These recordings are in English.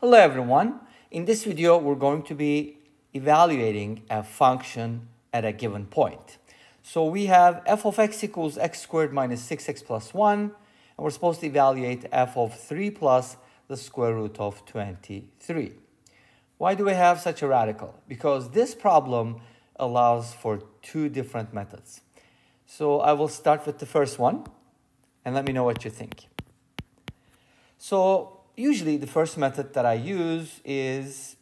Hello everyone. In this video, we're going to be evaluating a function at a given point. So we have f of x equals x squared minus 6x plus 1, and we're supposed to evaluate f of 3 plus the square root of 23. Why do we have such a radical? Because this problem allows for two different methods. So I will start with the first one, and let me know what you think. So usually the first method that I use is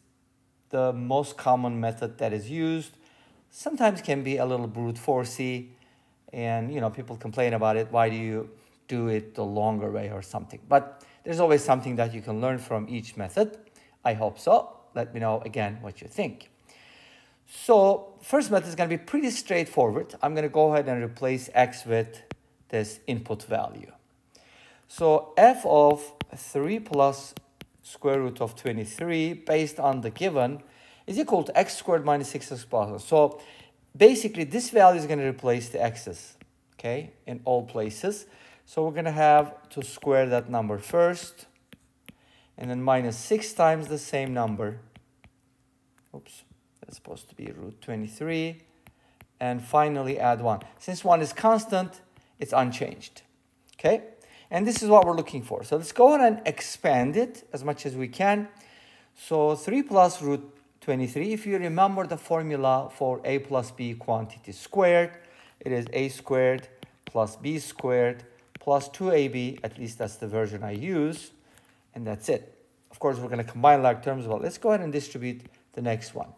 the most common method that is used. Sometimes can be a little brute forcey, and you know people complain about it. Why do you do it the longer way or something? But there's always something that you can learn from each method. I hope so. Let me know again what you think. So first method is going to be pretty straightforward. I'm going to go ahead and replace x with this input value. So f of 3 plus square root of 23 based on the given is equal to x squared minus 6x plus 1. So basically this value is going to replace the x's, okay, in all places. So we're going to have to square that number first and then minus 6 times the same number. Oops, that's supposed to be root 23. And finally add 1. Since 1 is constant, it's unchanged, okay? And this is what we're looking for. So let's go ahead and expand it as much as we can. So 3 plus root 23, if you remember the formula for a plus b quantity squared, it is a squared plus b squared plus 2ab, at least that's the version I use, and that's it. Of course, we're going to combine like terms, but let's go ahead and distribute the next one.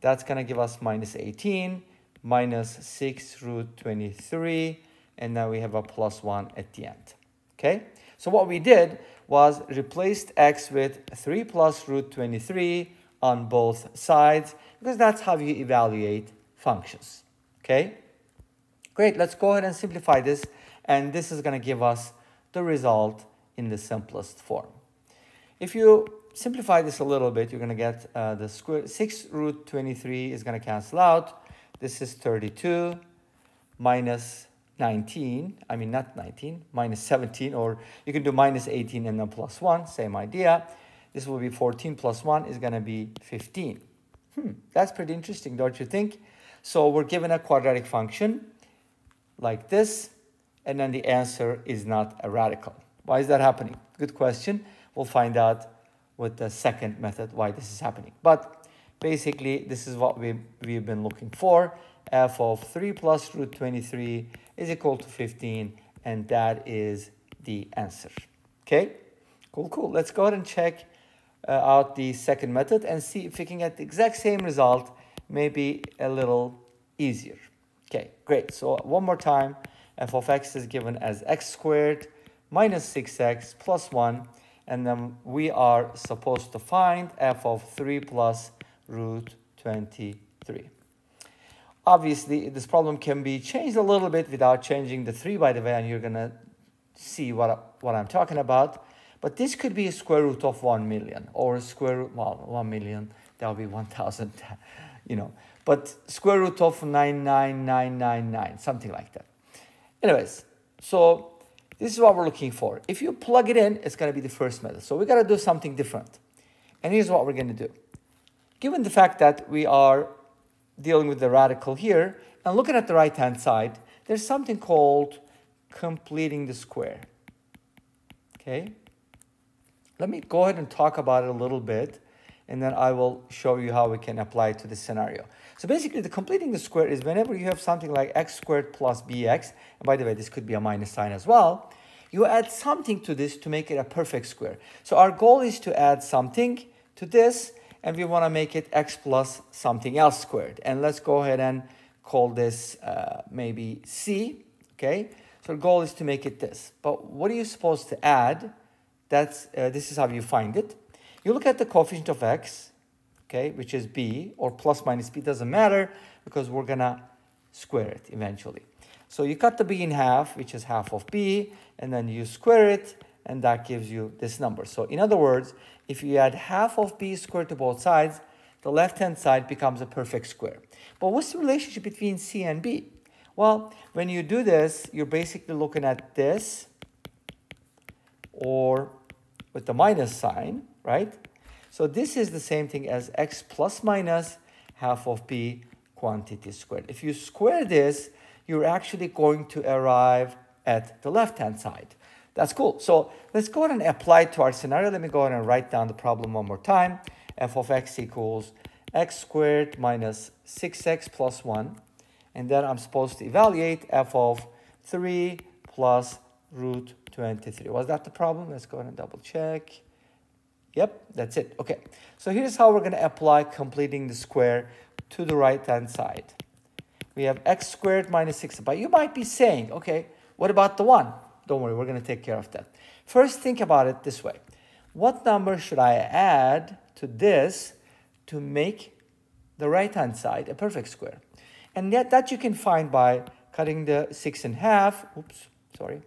That's going to give us minus 18, minus 6 root 23, and now we have a plus 1 at the end. Okay, so what we did was replaced x with 3 plus root 23 on both sides because that's how you evaluate functions. Okay, great. Let's go ahead and simplify this and this is going to give us the result in the simplest form. If you simplify this a little bit, you're going to get uh, the square 6 root 23 is going to cancel out. This is 32 minus 19, I mean not 19, minus 17, or you can do minus 18 and then plus 1, same idea. This will be 14 plus 1 is going to be 15. Hmm, that's pretty interesting, don't you think? So we're given a quadratic function like this, and then the answer is not a radical. Why is that happening? Good question. We'll find out with the second method why this is happening. But basically, this is what we, we've been looking for. F of 3 plus root 23 is equal to 15, and that is the answer. Okay, cool, cool. Let's go ahead and check uh, out the second method and see if we can get the exact same result, maybe a little easier. Okay, great. So one more time, f of x is given as x squared minus 6x plus 1, and then we are supposed to find f of 3 plus root 23. Obviously, this problem can be changed a little bit without changing the 3 by the way, and you're going to see what, what I'm talking about. But this could be a square root of 1 million, or square root, well, 1 million, that would be 1,000, you know. But square root of 99999, something like that. Anyways, so this is what we're looking for. If you plug it in, it's going to be the first method. So we got to do something different. And here's what we're going to do. Given the fact that we are dealing with the radical here, and looking at the right-hand side, there's something called completing the square. Okay? Let me go ahead and talk about it a little bit, and then I will show you how we can apply it to this scenario. So basically, the completing the square is whenever you have something like x squared plus bx, and by the way, this could be a minus sign as well, you add something to this to make it a perfect square. So our goal is to add something to this, and we want to make it x plus something else squared. And let's go ahead and call this uh, maybe c, okay? So the goal is to make it this. But what are you supposed to add? That's, uh, this is how you find it. You look at the coefficient of x, okay, which is b, or plus minus b, doesn't matter, because we're going to square it eventually. So you cut the b in half, which is half of b, and then you square it, and that gives you this number. So in other words, if you add half of b squared to both sides, the left-hand side becomes a perfect square. But what's the relationship between c and b? Well, when you do this, you're basically looking at this, or with the minus sign, right? So this is the same thing as x plus minus half of b quantity squared. If you square this, you're actually going to arrive at the left-hand side. That's cool. So let's go ahead and apply it to our scenario. Let me go ahead and write down the problem one more time. f of x equals x squared minus 6x plus 1. And then I'm supposed to evaluate f of 3 plus root 23. Was that the problem? Let's go ahead and double check. Yep, that's it. Okay, so here's how we're going to apply completing the square to the right-hand side. We have x squared minus 6. But you might be saying, okay, what about the 1? Don't worry, we're going to take care of that. First, think about it this way. What number should I add to this to make the right-hand side a perfect square? And that, that you can find by cutting the 6 in half. Oops, sorry,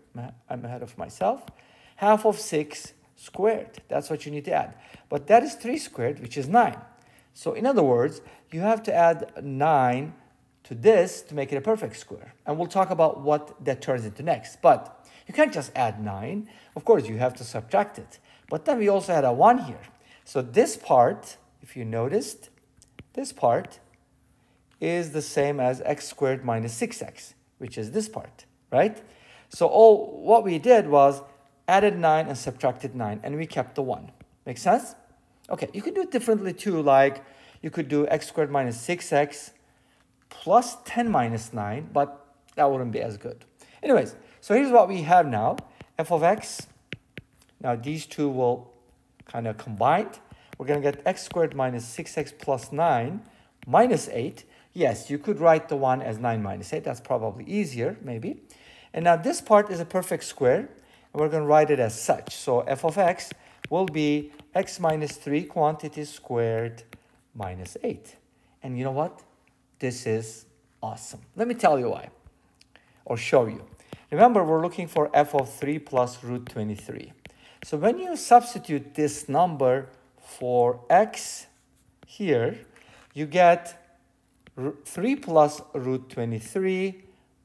I'm ahead of myself. Half of 6 squared. That's what you need to add. But that is 3 squared, which is 9. So in other words, you have to add 9 to this to make it a perfect square. And we'll talk about what that turns into next. But you can't just add 9. Of course, you have to subtract it. But then we also had a 1 here. So this part, if you noticed, this part is the same as x squared minus 6x, which is this part, right? So all what we did was added 9 and subtracted 9, and we kept the 1. Make sense? Okay, you could do it differently too, like you could do x squared minus 6x plus 10 minus 9, but that wouldn't be as good. Anyways, so here's what we have now. f of x, now these two will kind of combine. We're going to get x squared minus 6x plus 9 minus 8. Yes, you could write the 1 as 9 minus 8. That's probably easier, maybe. And now this part is a perfect square, and we're going to write it as such. So f of x will be x minus 3 quantity squared minus 8. And you know what? This is awesome. Let me tell you why, or show you. Remember, we're looking for f of 3 plus root 23. So when you substitute this number for x here, you get 3 plus root 23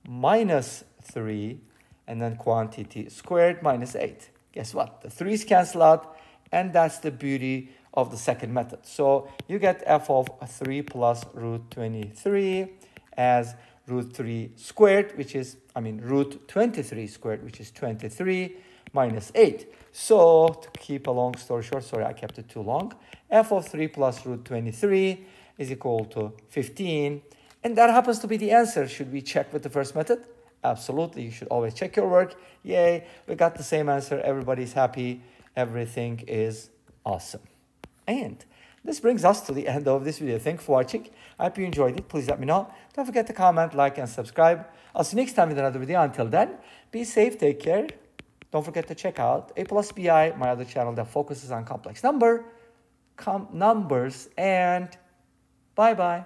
minus 3 and then quantity squared minus 8. Guess what? The 3's cancel out and that's the beauty of the second method. So you get f of 3 plus root 23 as root 3 squared, which is, I mean, root 23 squared, which is 23 minus 8. So to keep a long story short, sorry, I kept it too long, f of 3 plus root 23 is equal to 15. And that happens to be the answer. Should we check with the first method? Absolutely. You should always check your work. Yay, we got the same answer. Everybody's happy. Everything is awesome. And this brings us to the end of this video. Thank you for watching. I hope you enjoyed it. Please let me know. Don't forget to comment, like, and subscribe. I'll see you next time with another video. Until then, be safe, take care. Don't forget to check out A plus BI, my other channel that focuses on complex number, com numbers, and bye-bye.